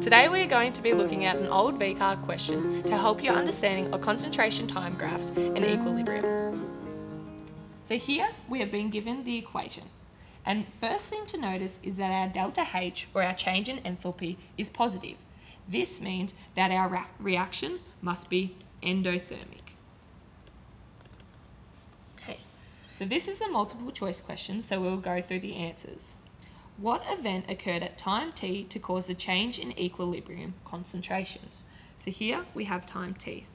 Today we are going to be looking at an old VCAA question to help your understanding of concentration time graphs and equilibrium. So here we have been given the equation. And first thing to notice is that our delta H, or our change in enthalpy, is positive. This means that our reaction must be endothermic. Okay, so this is a multiple choice question, so we'll go through the answers. What event occurred at time t to cause a change in equilibrium concentrations? So here we have time t.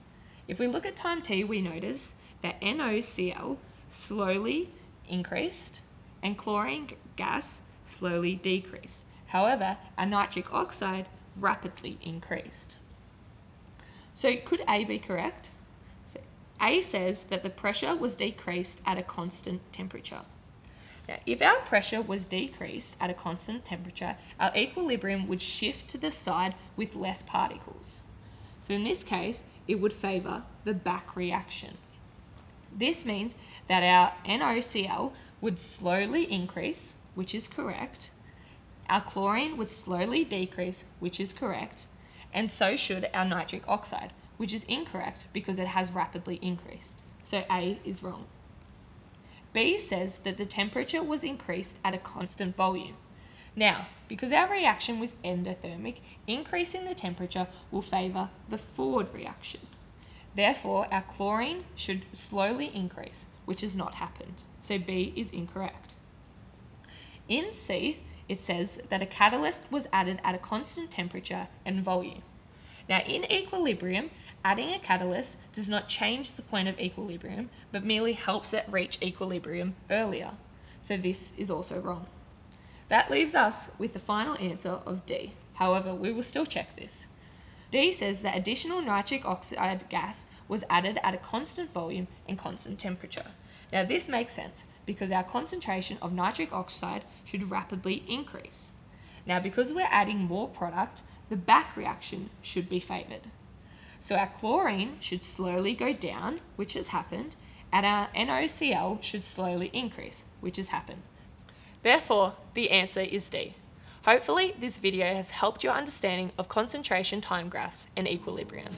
If we look at time t, we notice that NOCl slowly increased and chlorine gas slowly decreased. However, our nitric oxide rapidly increased. So could A be correct? So A says that the pressure was decreased at a constant temperature. Now, if our pressure was decreased at a constant temperature, our equilibrium would shift to the side with less particles. So in this case, it would favour the back reaction. This means that our NOCl would slowly increase, which is correct. Our chlorine would slowly decrease, which is correct. And so should our nitric oxide, which is incorrect because it has rapidly increased. So A is wrong. B says that the temperature was increased at a constant volume. Now, because our reaction was endothermic, increasing the temperature will favour the forward reaction. Therefore, our chlorine should slowly increase, which has not happened. So B is incorrect. In C, it says that a catalyst was added at a constant temperature and volume. Now, in equilibrium, adding a catalyst does not change the point of equilibrium, but merely helps it reach equilibrium earlier. So this is also wrong. That leaves us with the final answer of D. However, we will still check this. D says that additional nitric oxide gas was added at a constant volume and constant temperature. Now this makes sense because our concentration of nitric oxide should rapidly increase. Now because we're adding more product, the back reaction should be favoured. So our chlorine should slowly go down, which has happened, and our NOCl should slowly increase, which has happened. Therefore, the answer is D. Hopefully, this video has helped your understanding of concentration time graphs and equilibrium.